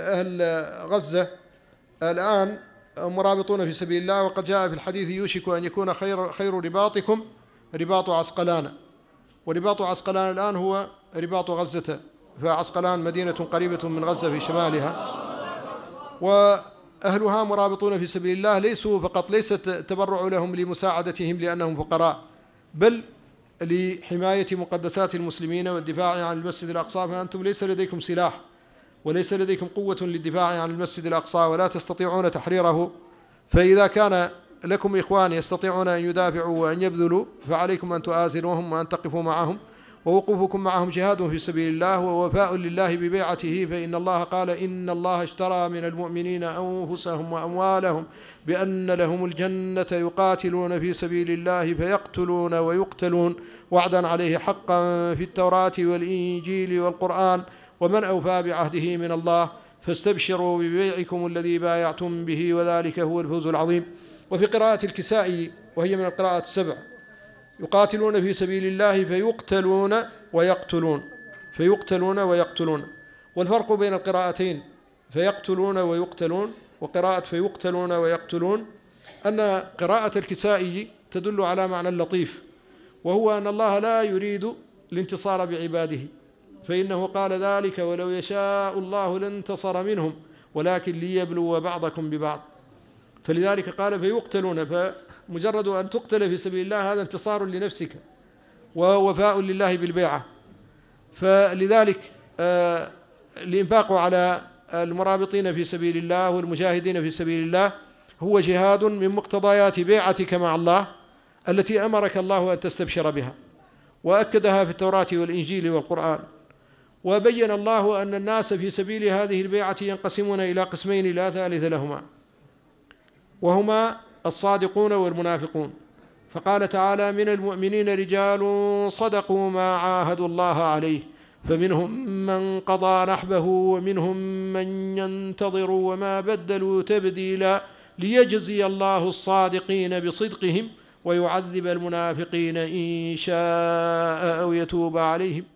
أهل غزة الآن مرابطون في سبيل الله وقد جاء في الحديث يوشك أن يكون خير خير رباطكم رباط عسقلان. ورباط عسقلان الآن هو رباط غزة فعسقلان مدينة قريبة من غزة في شمالها. وأهلها مرابطون في سبيل الله ليسوا فقط ليس التبرع لهم لمساعدتهم لأنهم فقراء بل لحماية مقدسات المسلمين والدفاع عن المسجد الأقصى. فأنتم ليس لديكم سلاح. وليس لديكم قوة للدفاع عن المسجد الأقصى ولا تستطيعون تحريره. فإذا كان لكم إخوان يستطيعون أن يدافعوا وأن يبذلوا فعليكم أن تؤازروهم وأن تقفوا معهم. ووقوفكم معهم جهاد في سبيل الله ووفاء لله ببيعته. فإن الله قال إن الله اشترى من المؤمنين أنفسهم وأموالهم بأن لهم الجنة يقاتلون في سبيل الله فيقتلون ويقتلون. وعدا عليه حقا في التوراة والإنجيل والقرآن. ومن أوفى بعهده من الله فاستبشروا ببيعكم الذي بايعتم به وذلك هو الفوز العظيم. وفي قراءة الكسائي وهي من القراءات السبع يقاتلون في سبيل الله فيقتلون ويقتلون فيقتلون ويقتلون. والفرق بين القراءتين فيقتلون ويقتلون وقراءة فيقتلون ويقتلون. أن قراءة الكسائي تدل على معنى لطيف وهو أن الله لا يريد الانتصار بعباده. فإنه قال ذلك ولو يشاء الله لانتصر منهم ولكن ليبلو بعضكم ببعض. فلذلك قال فيقتلون فمجرد أن تقتل في سبيل الله هذا انتصار لنفسك ووفاء لله بالبيعة. فلذلك آه الإنفاق على المرابطين في سبيل الله والمجاهدين في سبيل الله هو جهاد من مقتضيات بيعتك مع الله التي أمرك الله أن تستبشر بها وأكدها في التوراة والإنجيل والقرآن. وبين الله أن الناس في سبيل هذه البيعة ينقسمون إلى قسمين لا ثالث لهما وهما الصادقون والمنافقون. فقال تعالى من المؤمنين رجال صدقوا ما عاهدوا الله عليه فمنهم من قضى نحبه ومنهم من ينتظر وما بدلوا تبديلا ليجزي الله الصادقين بصدقهم ويعذب المنافقين إن شاء أو يتوب عليهم.